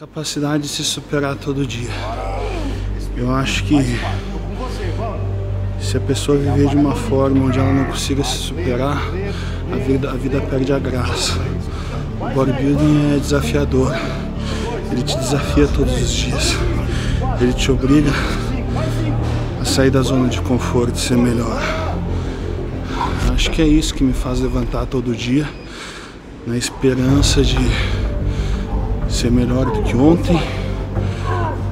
Capacidade de se superar todo dia. Eu acho que se a pessoa viver de uma forma onde ela não consiga se superar, a vida, a vida perde a graça. O bodybuilding é desafiador. Ele te desafia todos os dias. Ele te obriga a sair da zona de conforto e ser melhor. Acho que é isso que me faz levantar todo dia, na esperança de ser melhor do que ontem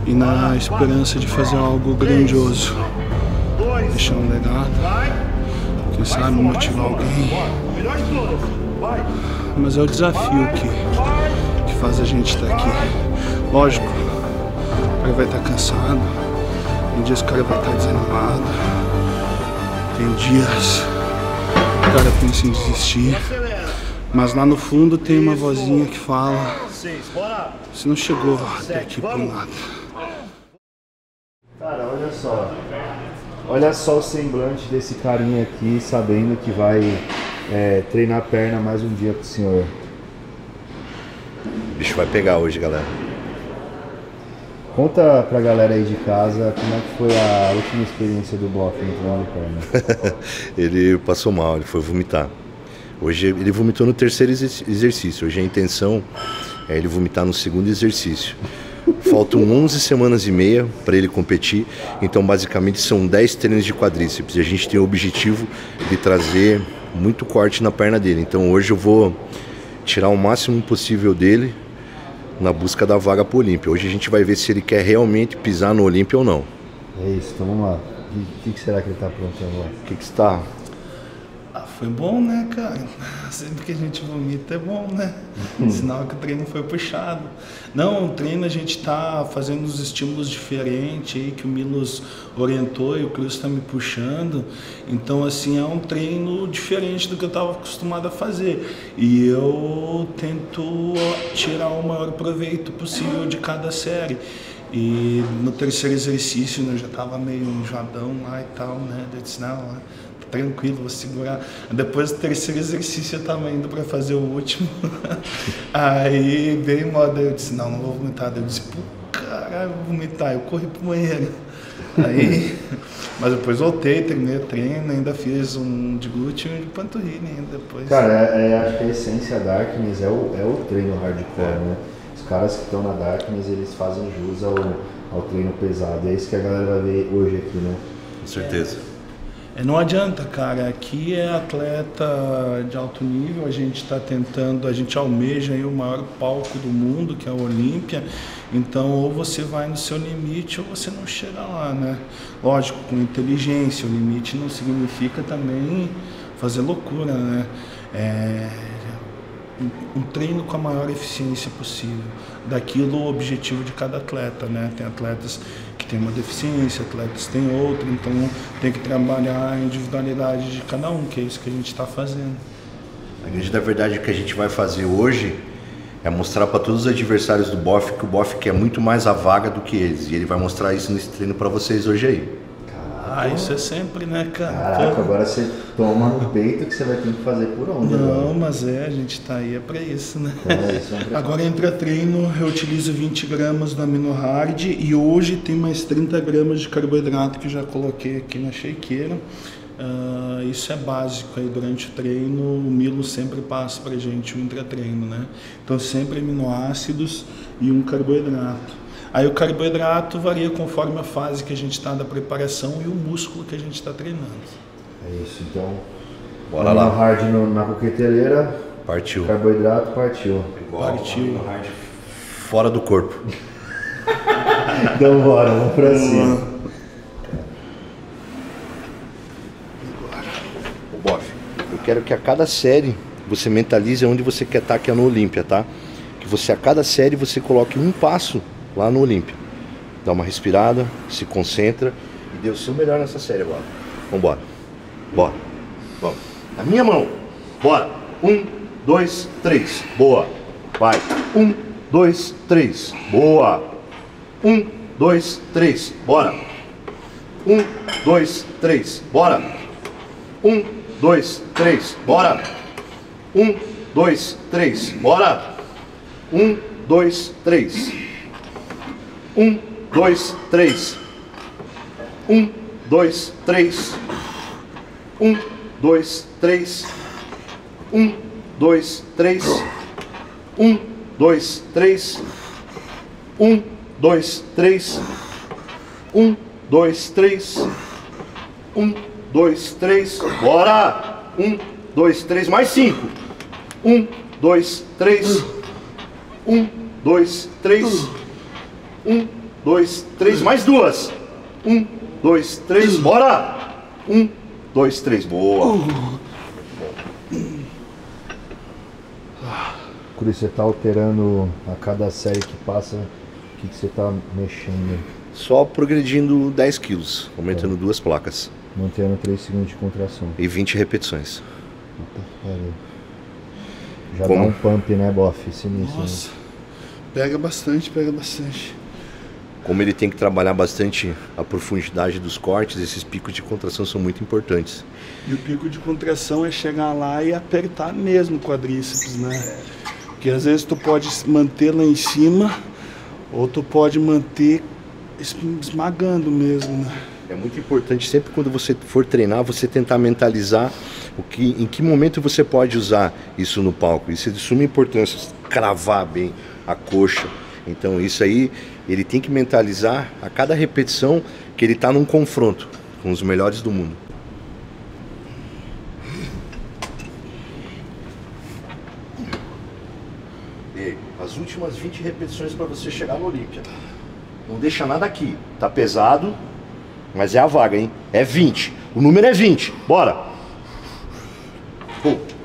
e na esperança de fazer algo grandioso, deixar um legado, quem sabe motivar alguém. Mas é o desafio que, que faz a gente estar aqui. Lógico, o cara vai estar cansado, tem dias que o cara vai estar desanimado, tem dias que o cara pensa em desistir, mas lá no fundo tem uma vozinha que fala você não chegou até aqui por nada. Cara, olha só. Olha só o semblante desse carinha aqui, sabendo que vai é, treinar perna mais um dia com o senhor. O bicho vai pegar hoje, galera. Conta pra galera aí de casa como é que foi a última experiência do Boff treinando perna. ele passou mal, ele foi vomitar. Hoje ele vomitou no terceiro exercício. Hoje a intenção é ele vomitar no segundo exercício. Faltam 11 semanas e meia para ele competir, então basicamente são 10 treinos de quadríceps. E a gente tem o objetivo de trazer muito corte na perna dele. Então hoje eu vou tirar o máximo possível dele na busca da vaga para o Olímpia. Hoje a gente vai ver se ele quer realmente pisar no Olímpia ou não. É isso, então vamos lá. O que, será que ele está aprontando lá? O que, que está foi bom, né, cara? Sempre que a gente vomita é bom, né? Uhum. Sinal que o treino foi puxado. Não, o treino a gente tá fazendo uns estímulos diferentes aí que o Milos orientou e o Cruz está me puxando. Então, assim, é um treino diferente do que eu estava acostumado a fazer. E eu tento tirar o maior proveito possível de cada série. E no terceiro exercício né, eu já estava meio enjoadão lá e tal, né? Eu disse, não, tranquilo, vou segurar. Depois do terceiro exercício eu estava indo para fazer o último. aí veio moda, eu disse, não, não vou vomitar. Eu disse, pô, caralho, vou vomitar. Eu corri pro banheiro. Aí, mas depois voltei, terminei o treino, ainda fiz um de glúteo e um de panturrilha ainda depois. Cara, é, é, acho que a essência da Darkness é o, é o treino hardcore, é. né? Caras que estão na Darkness, eles fazem jus ao, ao treino pesado. É isso que a galera vai ver hoje aqui, né? Com certeza. É. É, não adianta, cara. Aqui é atleta de alto nível. A gente está tentando, a gente almeja aí o maior palco do mundo, que é o Olímpia. Então, ou você vai no seu limite ou você não chega lá, né? Lógico, com inteligência. O limite não significa também fazer loucura, né? É, um treino com a maior eficiência possível, daquilo o objetivo de cada atleta, né? Tem atletas que têm uma deficiência, atletas têm outra, então tem que trabalhar a individualidade de cada um, que é isso que a gente está fazendo. A grande da verdade o que a gente vai fazer hoje é mostrar para todos os adversários do BOF que o BOF quer muito mais a vaga do que eles, e ele vai mostrar isso nesse treino para vocês hoje aí. Ah, isso é sempre, né, cara? Caraca, agora você toma no peito que você vai ter que fazer por onde? Não, agora? mas é, a gente tá aí é pra isso, né? É, isso é agora entra treino, eu utilizo 20 gramas do amino hard e hoje tem mais 30 gramas de carboidrato que já coloquei aqui na shakeira. Uh, isso é básico aí durante o treino, o Milo sempre passa pra gente o intratreino, né? Então sempre aminoácidos e um carboidrato. Aí o carboidrato varia conforme a fase que a gente está da preparação e o músculo que a gente está treinando. É isso, então. Bora lá. hard no, na coqueteleira. Partiu. Carboidrato partiu. Igual, partiu. Hard fora do corpo. então bora, vamos pra cima. Ô Boff, eu quero que a cada série você mentalize onde você quer estar, que é no Olímpia, tá? Que você a cada série você coloque um passo lá no Olímpia. Dá uma respirada, se concentra e dê o seu melhor nessa série agora. Vambora. Bora. Vamos. Na minha mão. Bora. Um, dois, três. Boa. Vai. Um, dois, três. Boa. Um, dois, três. Bora. Um, dois, três. Bora. Um, dois, três. Bora. Um, dois, três. Bora. Um, dois, três. Um, dois, três. Um, dois, três. Um, dois, três. Um, dois, três. Um, dois, três. Um, dois, três. Um, dois, três. Um, dois, três. Bora! Um, dois, três, mais cinco. Um, dois, três. Um, dois, três. Um, dois, três, mais duas. Um, dois, três, bora! Um, dois, três, boa. Cruz, você tá alterando a cada série que passa, o que, que você tá mexendo? Só progredindo 10 quilos, aumentando duas placas Mantendo 3 segundos de contração. e 20 repetições. Puta. Já Como? dá um pump, né, bof? Sinistro. né? Nossa, pega bastante, pega bastante. Como ele tem que trabalhar bastante a profundidade dos cortes, esses picos de contração são muito importantes. E o pico de contração é chegar lá e apertar mesmo o quadríceps, né? Porque às vezes tu pode manter lá em cima, ou tu pode manter es- esmagando mesmo, né? É muito importante sempre quando você for treinar, você tentar mentalizar o que, em que momento você pode usar isso no palco. Isso é de suma importância, cravar bem a coxa. Então isso aí, ele tem que mentalizar a cada repetição que ele está num confronto com os melhores do mundo. E as últimas 20 repetições para você chegar no Olímpia. Não deixa nada aqui. Tá pesado, mas é a vaga, hein? É 20. O número é 20. Bora.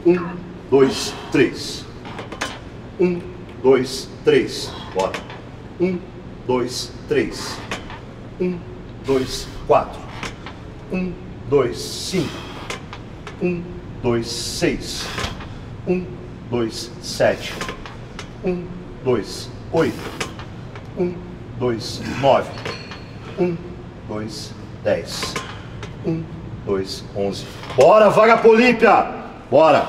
Um, dois, três. Um, dois, três. Bora. Um, dois, três. Um, dois, quatro. Um, dois, cinco. Um, dois, seis. Um, dois, sete. Um, dois, oito. Um, dois, nove. Um, dois, dez. Um, dois, onze. Bora, vaga pro Olímpia! Bora!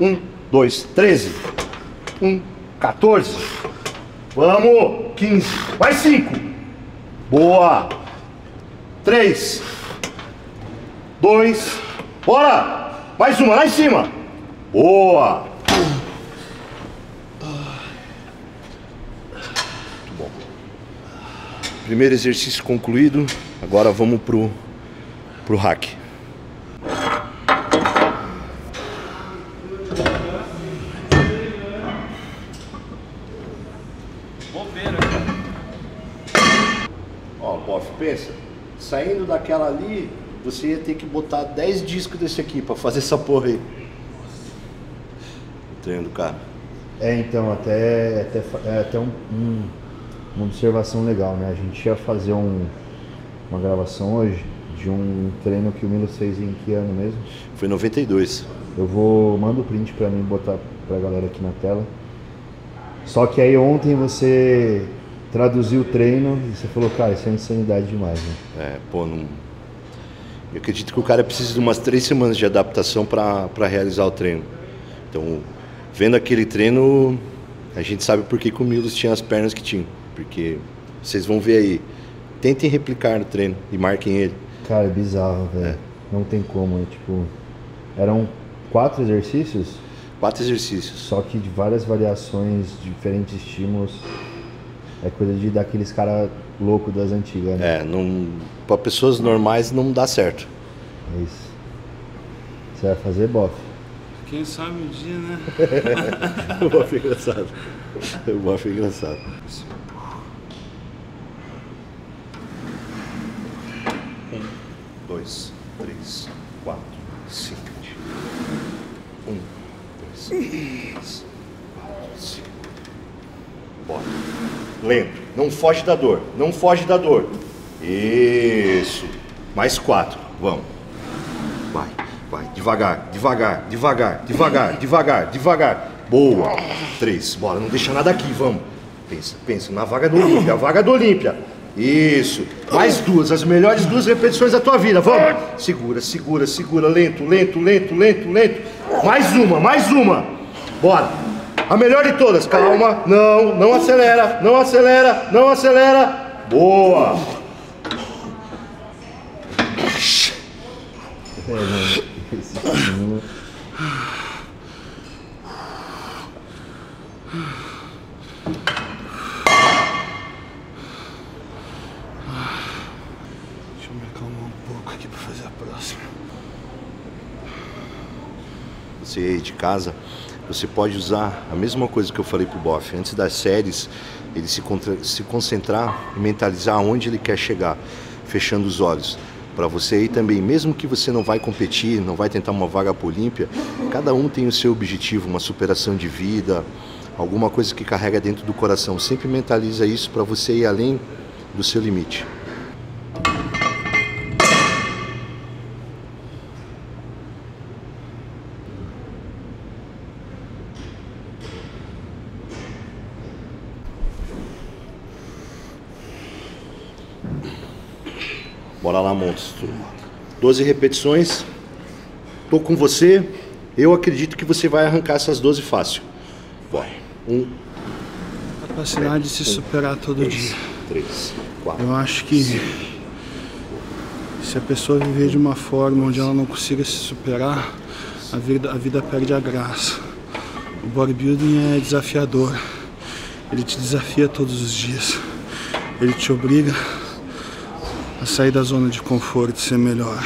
Um, dois, treze. Um, 14. Vamos! 15. Mais 5. Boa! 3. 2. Bora! Mais uma, lá em cima. Boa! Muito bom. Primeiro exercício concluído. Agora vamos pro, pro hack. Ó, Boff, pensa. Saindo daquela ali, você ia ter que botar 10 discos desse aqui pra fazer essa porra aí. O treino do cara. É, então, até, até, é até um, um- uma observação legal, né? A gente ia fazer um, uma gravação hoje de um treino que o Milos fez em que ano mesmo? Foi 92. Eu vou, manda o print pra mim botar pra galera aqui na tela. Só que aí ontem você traduziu o treino e você falou, cara, isso é insanidade demais, né? É, pô, não. Eu acredito que o cara precisa de umas três semanas de adaptação para realizar o treino. Então, vendo aquele treino, a gente sabe por que, que o Milos tinha as pernas que tinha. Porque vocês vão ver aí. Tentem replicar no treino e marquem ele. Cara, é bizarro, velho. Não tem como, é tipo. Eram quatro exercícios, Quatro exercícios. só que de várias variações, diferentes estímulos. É coisa de daqueles caras loucos das antigas, né? É, não. Para pessoas normais não dá certo. É isso. Você vai fazer, bof? Quem sabe um dia, né? O bofe é engraçado. O bofe é engraçado. Um, dois, três, quatro, cinco. Um, dois, três, quatro, cinco. Bora. Lento. Não foge da dor. Não foge da dor. Isso. Mais quatro. Vamos. Vai, vai, devagar, devagar, devagar, devagar, devagar, devagar. Boa. Três, bora, não deixa nada aqui, vamos. Pensa, pensa, na vaga do Olímpia, a vaga do Olímpia. Isso. Mais duas, as melhores duas repetições da tua vida, vamos. Segura, segura, segura, lento, lento, lento, lento, lento. Mais uma, mais uma. Bora. A melhor de todas. Calma. Não, não acelera. Não acelera. Não acelera. Boa. Deixa eu me acalmar um pouco aqui pra fazer a próxima. Você aí de casa, você pode usar a mesma coisa que eu falei pro Boff. Antes das séries, ele se, contra- se concentrar e mentalizar aonde ele quer chegar, fechando os olhos. Para você aí também, mesmo que você não vai competir, não vai tentar uma vaga para Olímpia, cada um tem o seu objetivo, uma superação de vida, alguma coisa que carrega dentro do coração. Sempre mentaliza isso para você ir além do seu limite. Bora lá, monstro. 12 repetições. Tô com você. Eu acredito que você vai arrancar essas 12 fácil. Vai. Um, Capacidade de se superar todo dia. três, quatro. Eu acho que se a pessoa viver de uma forma onde ela não consiga se superar, a vida, a vida perde a graça. O bodybuilding é desafiador. Ele te desafia todos os dias. Ele te obriga a sair da zona de conforto e ser melhor.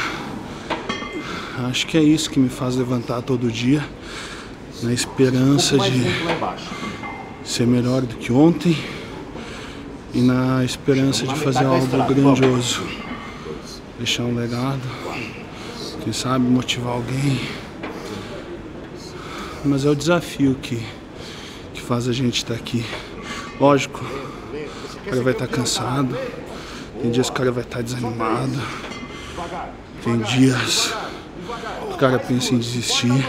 Acho que é isso que me faz levantar todo dia, na esperança de ser melhor do que ontem e na esperança de fazer algo grandioso. Deixar um legado, quem sabe motivar alguém. Mas é o desafio que, que faz a gente estar aqui. Lógico, o cara vai estar cansado, tem dias que o cara vai estar desanimado, tem dias que o cara pensa em desistir.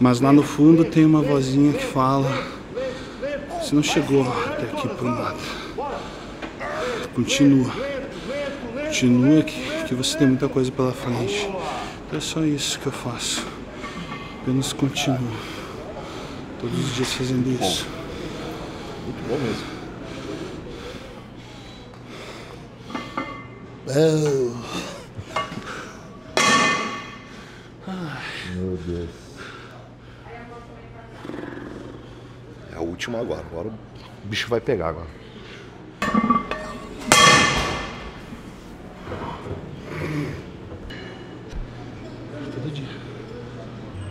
Mas lá no fundo tem uma vozinha que fala você não chegou até aqui por nada. Continua. Continua que, que você tem muita coisa pela frente. Então é só isso que eu faço. Apenas continuo. Todos os dias fazendo isso. Muito bom mesmo. Meu Deus. É a última agora. Agora o bicho vai pegar agora. Todo dia.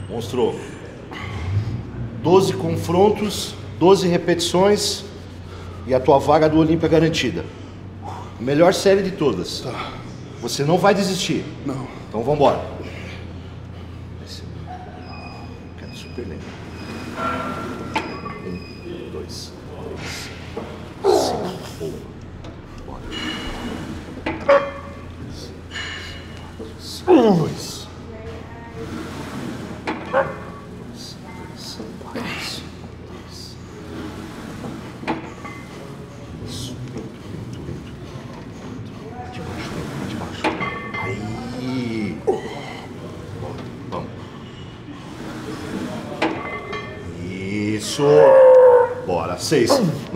Mostrou. 12 confrontos, 12 repetições e a tua vaga do Olímpia garantida. Melhor série de todas. Você não vai desistir. Não. Então vamos embora. Quero super lento. Um, dois, três, cinco, um. Bora. Dois,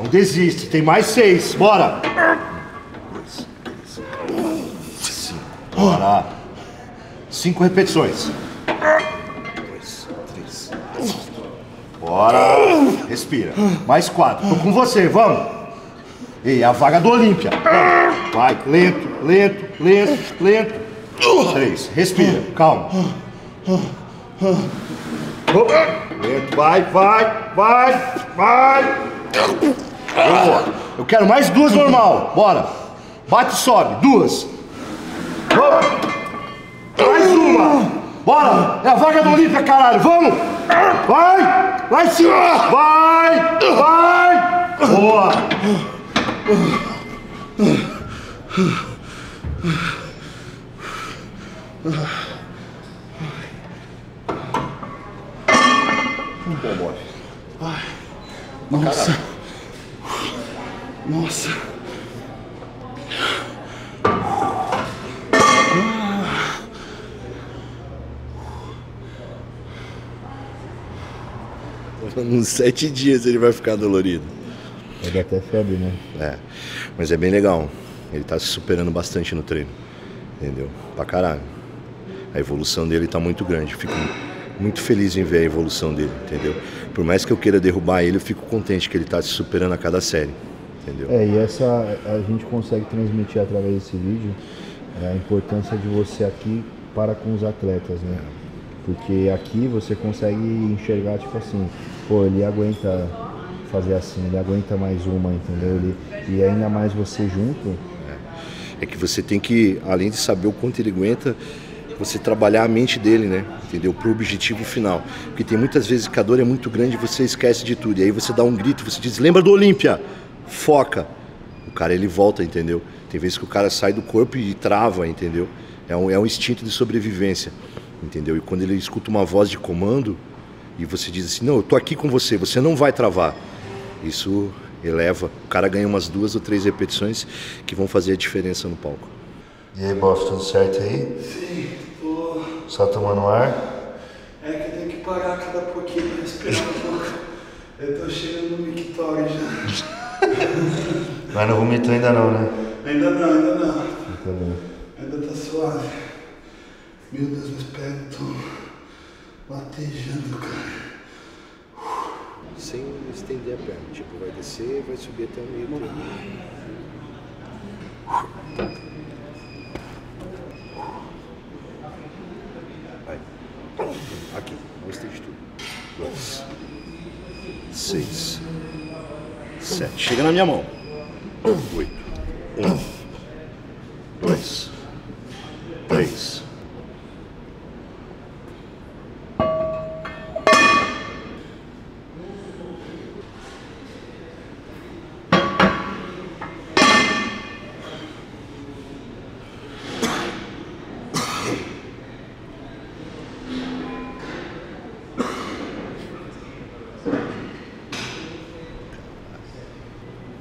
Não desiste, tem mais seis. Bora. Bora. Cinco repetições. Bora. Respira. Mais quatro. Tô com você, vamos. Ei, a vaga do Olímpia. Vai, lento, lento, lento, lento. Três. Respira, calma. Lento, vai, vai, vai, vai. Boa. Eu quero mais duas normal. Bora. Bate e sobe. Duas. Mais uma. Bora. É a vaga do Olímpia, caralho. Vamos. Vai. Em cima. Vai. Vai. Boa. Bom, boy. Nossa. Nossa. Uns sete dias ele vai ficar dolorido. Vai dar até febre, né? É, mas é bem legal. Ele tá se superando bastante no treino. Entendeu? Pra caralho. A evolução dele tá muito grande. Fico muito feliz em ver a evolução dele, entendeu? Por mais que eu queira derrubar ele, eu fico contente que ele tá se superando a cada série. Entendeu? É, e essa a gente consegue transmitir através desse vídeo é, a importância de você aqui para com os atletas, né? Porque aqui você consegue enxergar, tipo assim, pô, ele aguenta fazer assim, ele aguenta mais uma, entendeu? Ele, e ainda mais você junto. É que você tem que, além de saber o quanto ele aguenta, você trabalhar a mente dele, né? Entendeu? Pro objetivo final. Porque tem muitas vezes que a dor é muito grande e você esquece de tudo. E aí você dá um grito, você diz, lembra do Olímpia? Foca. O cara ele volta, entendeu? Tem vezes que o cara sai do corpo e trava, entendeu? É um, é um instinto de sobrevivência, entendeu? E quando ele escuta uma voz de comando e você diz assim, não, eu tô aqui com você, você não vai travar. Isso eleva. O cara ganha umas duas ou três repetições que vão fazer a diferença no palco. E aí, boss, tudo certo aí? Sim, tô. Só tomando ar? É que tem que parar cada pouquinho pra respirar um pouco. Eu tô chegando no mictório já. Mas não vomitou ainda não, né? Ainda não, ainda não. Tá bem. Ainda tá suave. Meu Deus, meus pés estão latejando, cara. Sem estender a perna. Tipo, vai descer, vai subir até o meio do Vai. Aqui, gostei de tudo. Dois. Seis. Sete. Chega na minha mão.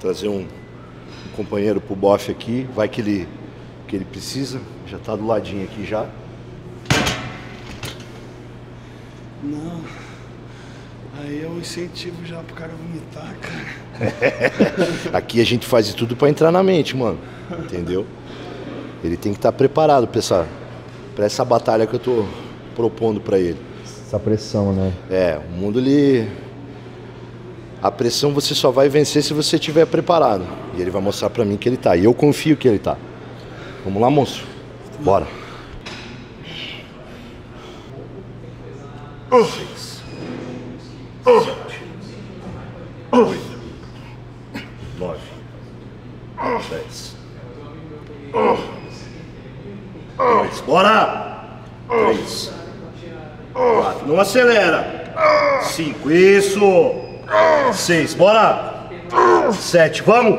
Trazer um, um companheiro pro bofe aqui. Vai que ele, que ele precisa. Já tá do ladinho aqui já. Não. Aí é um incentivo já pro cara vomitar, cara. Aqui a gente faz de tudo pra entrar na mente, mano. Entendeu? Ele tem que estar preparado pra essa, pra essa batalha que eu tô propondo pra ele. Essa pressão, né? É, o mundo ele. A pressão você só vai vencer se você estiver preparado. E ele vai mostrar pra mim que ele tá. E eu confio que ele tá. Vamos lá, moço. Bora. Seis. Sete. Oito. Nove. Dez. Dois. Bora! Três. Quatro. Não acelera. Cinco. Isso. Seis. Bora. Sete. Vamos.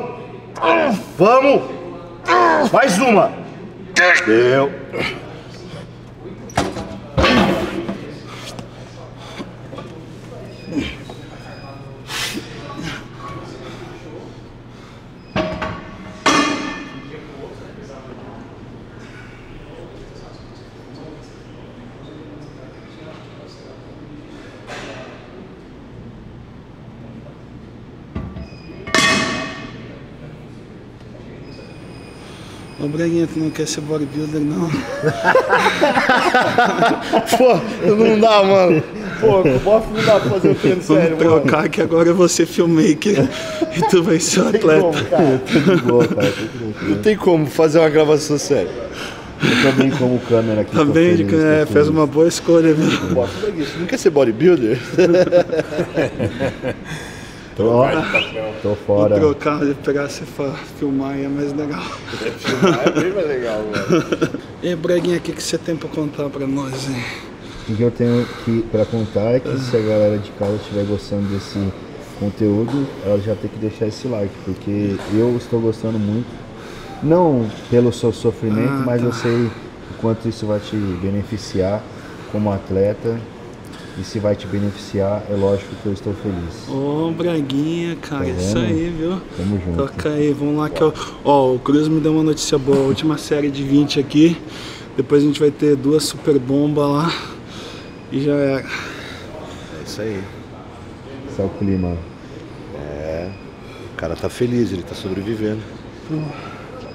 Vamos. Mais uma. Deu. Ô Braguinha, tu não quer ser bodybuilder, não? Pô, não dá, mano. Pô, o bofe não dá pra fazer o treino Vamos sério, mano. trocar que agora eu vou ser filmmaker e tu vai ser o Não tem como, atleta. cara. Boa, cara. Não tem como fazer uma gravação séria. Eu também como câmera aqui. Também, feliz, de- tô é, feliz. fez uma boa escolha, viu? Você não quer ser bodybuilder? Tô, ó, tô Vou fora. trocar e pegar você pra filmar aí é mais legal. É bem mais legal, mano. E aí, Braguinha, o que, que você tem pra contar pra nós, hein? O que eu tenho que, pra contar é que se a galera de casa estiver gostando desse conteúdo, ela já tem que deixar esse like, porque eu estou gostando muito. Não pelo seu sofrimento, Ah, mas tá. eu sei o quanto isso vai te beneficiar como atleta. E se vai te beneficiar, é lógico que eu estou feliz. Ô, Braguinha, cara, Tá isso aí, viu? Tamo junto. Toca aí, vamos lá que eu... Ó, o Cruz me deu uma notícia boa, a última série de 20 aqui, depois a gente vai ter duas super bombas lá e já é. É isso aí. que tá o clima? É. O cara tá feliz, ele tá sobrevivendo.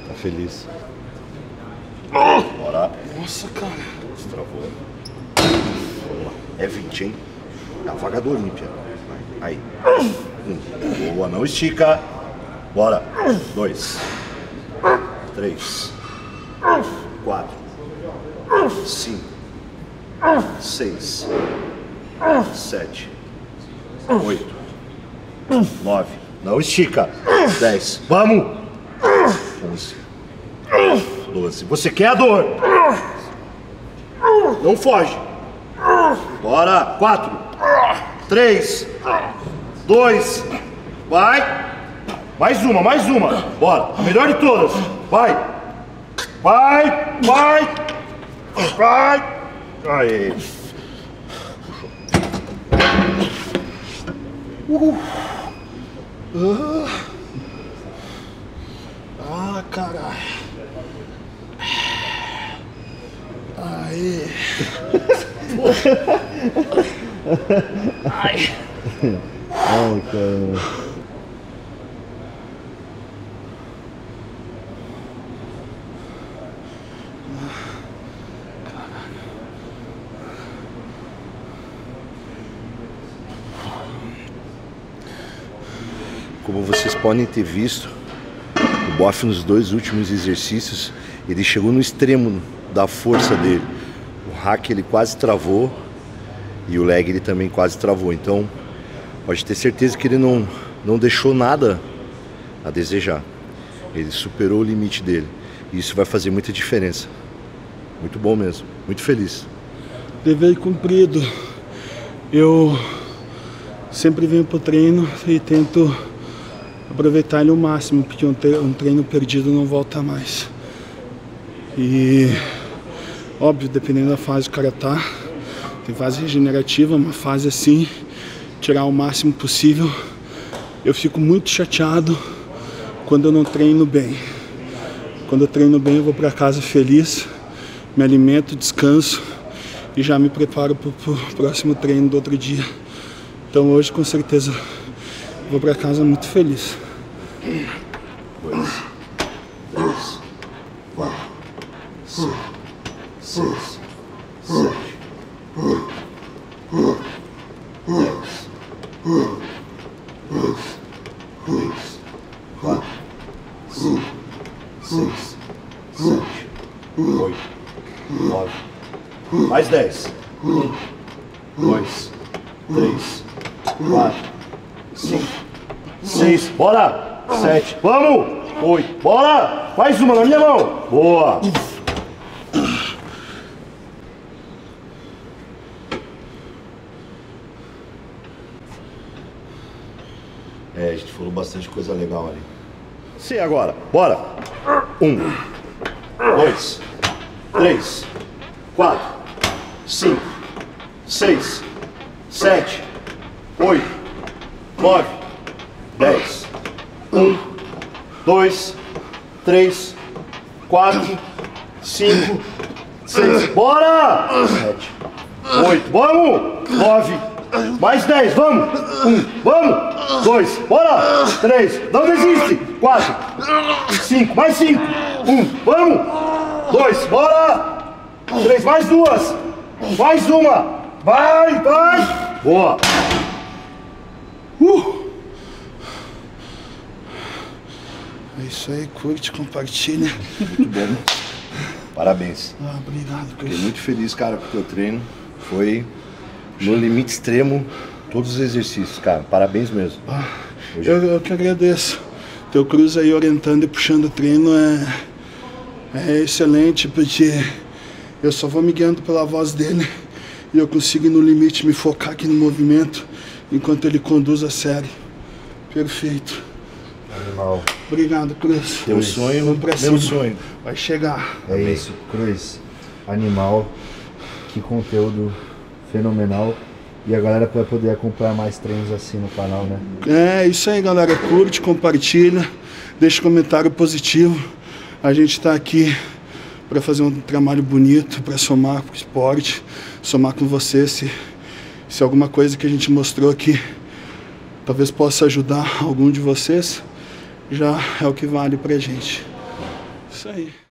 Tá feliz. Bora. Nossa, cara. Destravou. É 20, hein? É a vaga do Olímpia. Aí. Um. Boa, não estica. Bora. Dois. Três. Quatro. Cinco. Seis. Sete. Oito. Nove. Não estica. Dez. Vamos. Onze. Doze. Você quer a dor? Não foge. Bora. Quatro. Três. Dois. Vai. Mais uma, mais uma. Bora. A melhor de todas. Vai. Vai. Vai. Vai. Aí. Uh. Ah, caralho. Aí. Ai. Ai, caramba. Como vocês podem ter visto, o Boff nos dois últimos exercícios, ele chegou no extremo da força dele. Hack ele quase travou e o leg ele também quase travou. Então, pode ter certeza que ele não, não deixou nada a desejar. Ele superou o limite dele. E isso vai fazer muita diferença. Muito bom mesmo. Muito feliz. Dever cumprido. Eu sempre venho pro treino e tento aproveitar ele o máximo, porque um treino perdido não volta mais. E óbvio, dependendo da fase que o cara tá, tem fase regenerativa, uma fase assim, tirar o máximo possível. Eu fico muito chateado quando eu não treino bem. Quando eu treino bem, eu vou para casa feliz, me alimento, descanso e já me preparo para o próximo treino do outro dia. Então hoje, com certeza, vou para casa muito feliz. Dois, três, quatro, cinco, seis, sete, oito, dez, dois, três, quatro, cinco, seis, sete, oito, nove, mais dez. Um, dois, três, quatro, cinco, seis, bora! Sete, vamos! Oito, bora! Mais uma na minha mão! Boa! É, a gente bastante coisa legal ali. Sim, agora, bora! Um, dois, três, quatro, cinco, seis, sete, oito, nove, dez. Um, dois, três, quatro, cinco, seis. Bora! Sete, oito, vamos! Nove, mais dez, vamos! Um, vamos! Dois, bora! Três, não desiste! Quatro, cinco, mais cinco! Um, vamos! Dois, bora! Três, mais duas! Mais uma! Vai, vai! Boa! É isso aí, curte, compartilha. Muito bom. Parabéns. Ah, obrigado, Fiquei Cris. muito feliz, cara, com o teu treino. Foi no limite extremo, todos os exercícios, cara. Parabéns mesmo. Eu, eu que agradeço. Teu Cruz aí orientando e puxando o treino é, é excelente, porque eu só vou me guiando pela voz dele e eu consigo no limite me focar aqui no movimento enquanto ele conduz a série. Perfeito. Animal. Obrigado, Cruz. Teu sonho, Vamos pra meu sonho. Vai chegar. É Amém. isso, Cruz. Animal. Que conteúdo fenomenal. E a galera vai poder acompanhar mais treinos assim no canal, né? É isso aí, galera. Curte, compartilha, deixa comentário positivo. A gente está aqui para fazer um trabalho bonito, para somar com o esporte, somar com você. Se, se alguma coisa que a gente mostrou aqui talvez possa ajudar algum de vocês, já é o que vale pra gente. Isso aí.